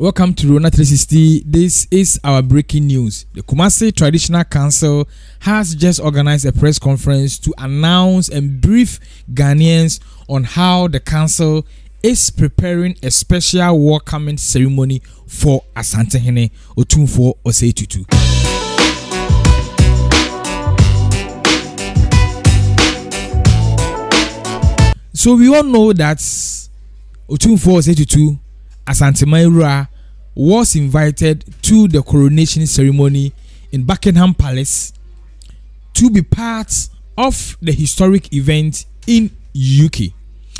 Welcome to Rona 360. This is our breaking news. The Kumasi Traditional Council has just organized a press conference to announce and brief Ghanaians on how the council is preparing a special welcoming ceremony for Asantehene Otumfuo Osei Tutu. So we all know that Otumfuo Osei Tutu Asante Mairua was invited to the coronation ceremony in Buckingham Palace to be part of the historic event in UK.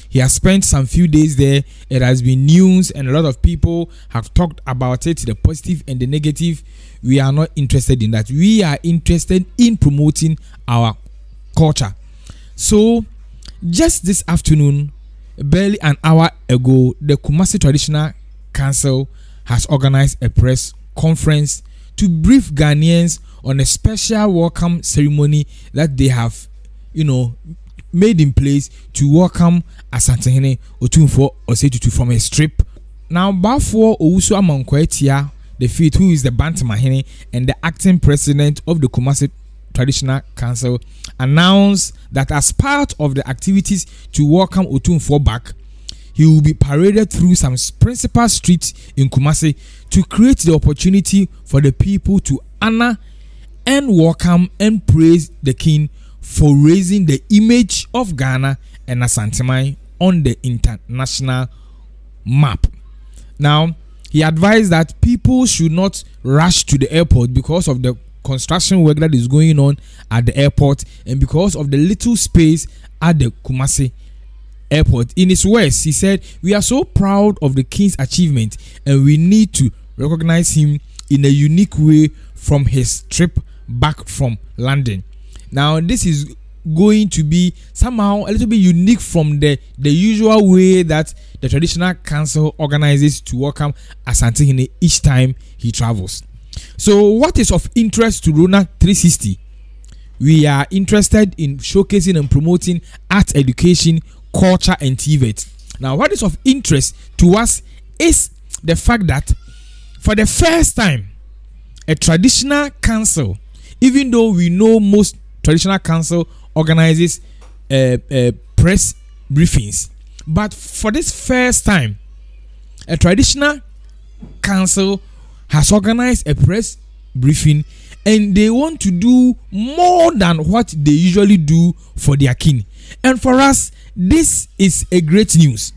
He has spent some few days there. It has been news, and a lot of people have talked about it the positive and the negative. We are not interested in that. We are interested in promoting our culture. So, just this afternoon, barely an hour ago, the Kumasi Traditional Council has organized a press conference to brief Ghanaians on a special welcome ceremony that they have, you know, made in place to welcome Asantehene Otumfuo Osei from a strip. Now, Bafo Owusu Amankwetia, the fifth, who is the Bantamahene and the acting president of the Kumasi Traditional Council, announced that as part of the activities to welcome Otumfuo back, he will be paraded through some principal streets in Kumasi to create the opportunity for the people to honor and welcome and praise the king for raising the image of Ghana and Asanteman on the international map. Now, he advised that people should not rush to the airport because of the construction work that is going on at the airport and because of the little space at the Kumasi airport. In his words, he said, We are so proud of the king's achievement and we need to recognize him in a unique way from his trip back from London. Now, this is going to be somehow a little bit unique from the, the usual way that the traditional council organizes to welcome Asante each time he travels. So, what is of interest to Rona 360? We are interested in showcasing and promoting art education culture and TVET. Now, what is of interest to us is the fact that for the first time, a traditional council, even though we know most traditional council organizes uh, uh, press briefings, but for this first time, a traditional council has organized a press briefing and they want to do more than what they usually do for their king. And for us, this is a great news.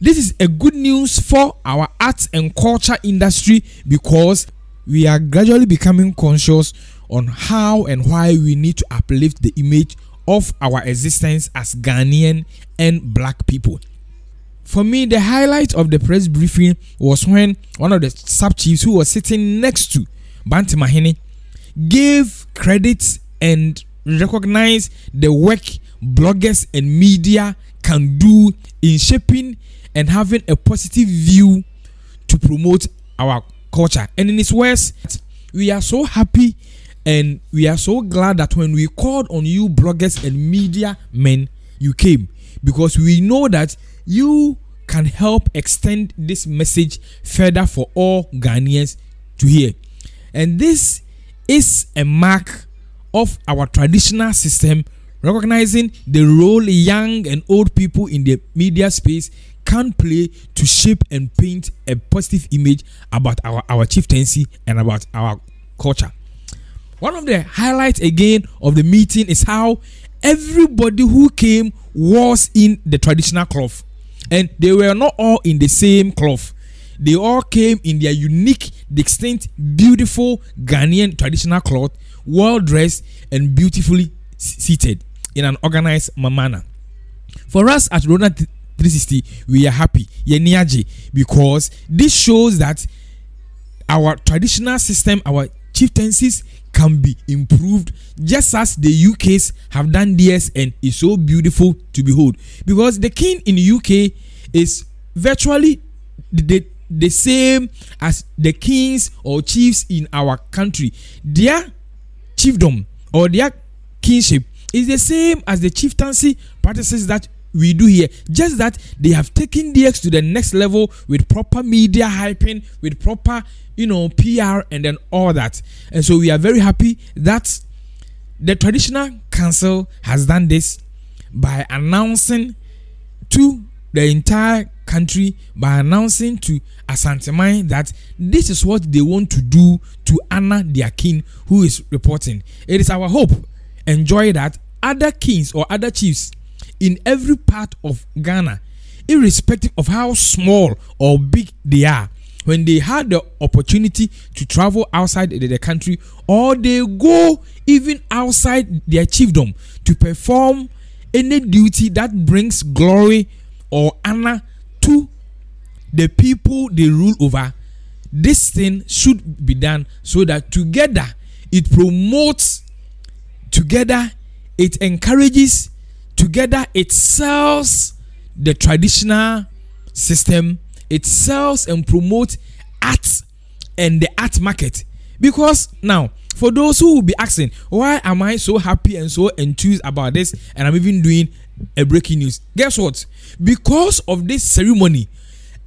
This is a good news for our arts and culture industry because we are gradually becoming conscious on how and why we need to uplift the image of our existence as Ghanaian and black people. For me, the highlight of the press briefing was when one of the sub chiefs who was sitting next to Banti Bantamahene gave credit and recognized the work bloggers and media can do in shaping and having a positive view to promote our culture. And in its words, we are so happy and we are so glad that when we called on you, bloggers and media men, you came because we know that you can help extend this message further for all Ghanaians to hear. And this is a mark of our traditional system recognizing the role young and old people in the media space can play to shape and paint a positive image about our, our chieftaincy and about our culture. One of the highlights again of the meeting is how everybody who came was in the traditional cloth and they were not all in the same cloth. They all came in their unique, distinct, beautiful Ghanaian traditional cloth, well dressed and beautifully seated in an organized manner. For us at Rona 360, we are happy, because this shows that our traditional system, our chieftaincies can be improved just as the UKs have done theirs and is so beautiful to behold. Because the king in the UK is virtually the, the same as the kings or chiefs in our country. Their chiefdom or their kingship is the same as the chieftaincy practices that we do here. Just that they have taken DX to the next level with proper media hyping, with proper, you know, PR and then all that. And so we are very happy that the traditional council has done this by announcing to the entire country by announcing to Asanteman that this is what they want to do to honor their king who is reporting. It is our hope, enjoy that other kings or other chiefs in every part of Ghana, irrespective of how small or big they are, when they had the opportunity to travel outside the, the country or they go even outside their chiefdom to perform any duty that brings glory or honor to the people they rule over, this thing should be done so that together it promotes, together it encourages, together it sells the traditional system, it sells and promotes art and the art market. Because now, for those who will be asking, why am I so happy and so enthused about this? And I'm even doing a breaking news. Guess what? Because of this ceremony,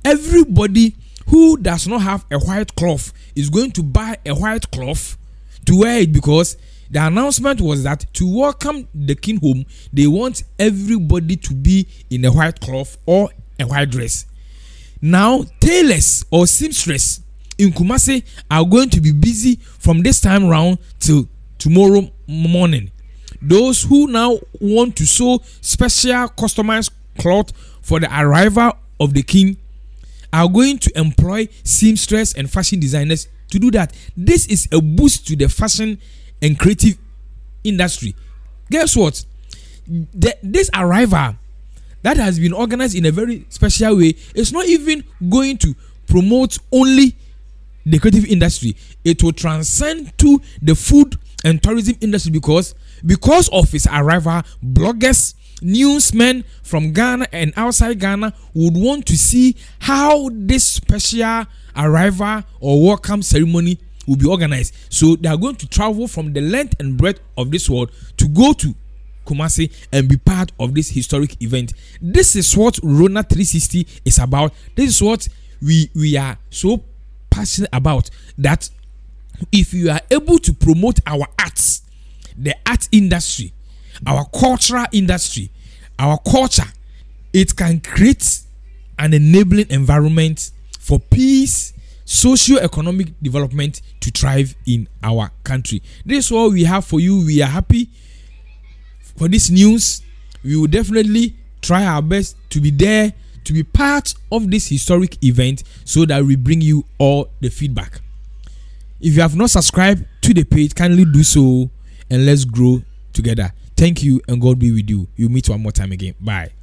everybody who does not have a white cloth is going to buy a white cloth to wear it because the announcement was that to welcome the king home, they want everybody to be in a white cloth or a white dress. Now, tailors or seamstress in Kumasi are going to be busy from this time round till tomorrow morning. Those who now want to sew special customized cloth for the arrival of the king are going to employ seamstress and fashion designers to do that. This is a boost to the fashion and creative industry. Guess what? The, this arrival that has been organized in a very special way is not even going to promote only the creative industry. It will transcend to the food and tourism industry because because of its arrival, bloggers, newsmen from Ghana and outside Ghana would want to see how this special arrival or welcome ceremony will be organized. So they are going to travel from the length and breadth of this world to go to Kumasi and be part of this historic event. This is what Rona 360 is about. This is what we we are so passionate about that if you are able to promote our arts the art industry, our cultural industry, our culture, it can create an enabling environment for peace, socio-economic development to thrive in our country. This is what we have for you. We are happy for this news. We will definitely try our best to be there to be part of this historic event so that we bring you all the feedback. If you have not subscribed to the page, kindly do so and let's grow together. Thank you and God be with you. We'll meet one more time again. Bye.